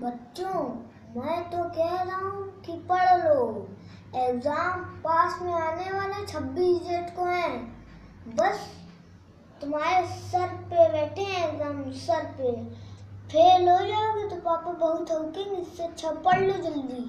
बच्चों, मैं तो कह रहा हूँ कि पढ़ लो। एग्ज़ाम पास में आने वाले छब्बीस डेट को हैं। बस तुम्हारे सर पे बैठे हैं एग्ज़ाम सर पे। फेल हो जाओगे तो पापा बहुत होके इससे अच्छा पढ़ लो जल्दी।